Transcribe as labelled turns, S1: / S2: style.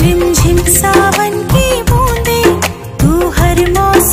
S1: रिमझिम सावन की बूंदे तू हर मौसम